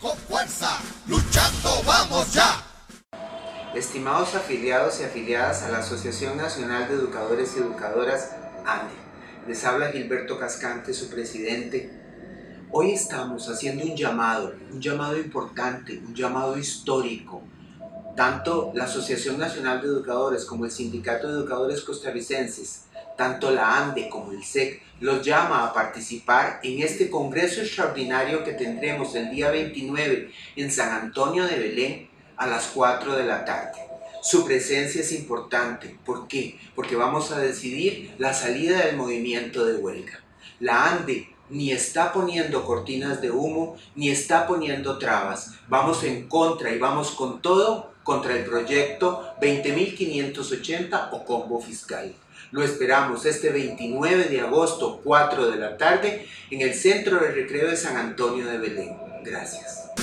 con fuerza, luchando vamos ya. Estimados afiliados y afiliadas a la Asociación Nacional de Educadores y Educadoras, ANDE, les habla Gilberto Cascante, su presidente. Hoy estamos haciendo un llamado, un llamado importante, un llamado histórico. Tanto la Asociación Nacional de Educadores como el Sindicato de Educadores Costarricenses, tanto la ANDE como el SEC, los llama a participar en este Congreso Extraordinario que tendremos el día 29 en San Antonio de Belén a las 4 de la tarde. Su presencia es importante. ¿Por qué? Porque vamos a decidir la salida del movimiento de huelga. La ANDE ni está poniendo cortinas de humo, ni está poniendo trabas. Vamos en contra y vamos con todo contra el proyecto 20.580 o combo fiscal. Lo esperamos este 29 de agosto, 4 de la tarde, en el Centro de Recreo de San Antonio de Belén. Gracias.